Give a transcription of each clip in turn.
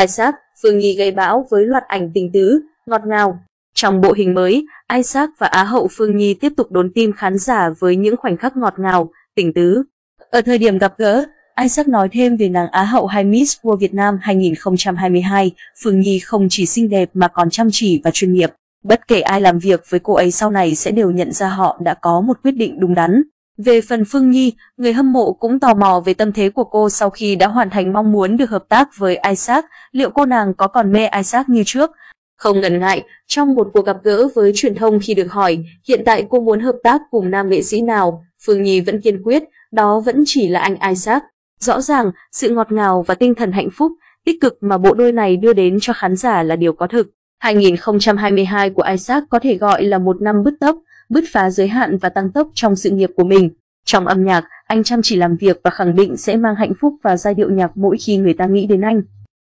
Isaac, Phương Nhi gây bão với loạt ảnh tình tứ, ngọt ngào. Trong bộ hình mới, Isaac và Á hậu Phương Nhi tiếp tục đốn tim khán giả với những khoảnh khắc ngọt ngào, tình tứ. Ở thời điểm gặp gỡ, Isaac nói thêm về nàng Á hậu hai Miss World Việt Nam 2022, Phương Nhi không chỉ xinh đẹp mà còn chăm chỉ và chuyên nghiệp. Bất kể ai làm việc với cô ấy sau này sẽ đều nhận ra họ đã có một quyết định đúng đắn. Về phần Phương Nhi, người hâm mộ cũng tò mò về tâm thế của cô sau khi đã hoàn thành mong muốn được hợp tác với Isaac, liệu cô nàng có còn mê Isaac như trước? Không ngần ngại, trong một cuộc gặp gỡ với truyền thông khi được hỏi hiện tại cô muốn hợp tác cùng nam nghệ sĩ nào, Phương Nhi vẫn kiên quyết, đó vẫn chỉ là anh Isaac. Rõ ràng, sự ngọt ngào và tinh thần hạnh phúc, tích cực mà bộ đôi này đưa đến cho khán giả là điều có thực. 2022 của Isaac có thể gọi là một năm bứt tốc, bứt phá giới hạn và tăng tốc trong sự nghiệp của mình. Trong âm nhạc, anh chăm chỉ làm việc và khẳng định sẽ mang hạnh phúc vào giai điệu nhạc mỗi khi người ta nghĩ đến anh.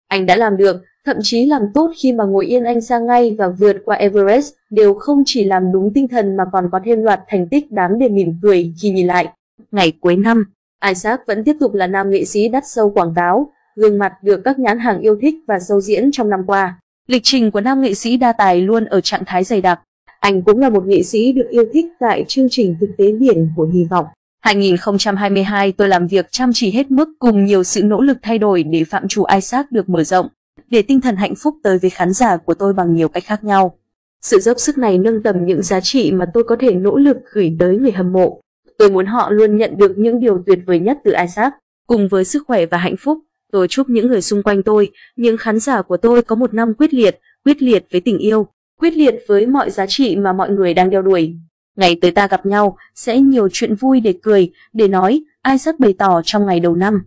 Anh đã làm được, thậm chí làm tốt khi mà ngồi yên anh sang ngay và vượt qua Everest đều không chỉ làm đúng tinh thần mà còn có thêm loạt thành tích đáng để mỉm cười khi nhìn lại. Ngày cuối năm, Isaac vẫn tiếp tục là nam nghệ sĩ đắt sâu quảng cáo, gương mặt được các nhãn hàng yêu thích và sâu diễn trong năm qua. Lịch trình của nam nghệ sĩ đa tài luôn ở trạng thái dày đặc. Anh cũng là một nghệ sĩ được yêu thích tại chương trình thực tế biển của Hy vọng. 2022 tôi làm việc chăm chỉ hết mức cùng nhiều sự nỗ lực thay đổi để phạm trù Isaac được mở rộng, để tinh thần hạnh phúc tới với khán giả của tôi bằng nhiều cách khác nhau. Sự dốc sức này nâng tầm những giá trị mà tôi có thể nỗ lực gửi tới người hâm mộ. Tôi muốn họ luôn nhận được những điều tuyệt vời nhất từ Isaac, cùng với sức khỏe và hạnh phúc. Tôi chúc những người xung quanh tôi, những khán giả của tôi có một năm quyết liệt, quyết liệt với tình yêu, quyết liệt với mọi giá trị mà mọi người đang đeo đuổi. Ngày tới ta gặp nhau, sẽ nhiều chuyện vui để cười, để nói, Isaac bày tỏ trong ngày đầu năm.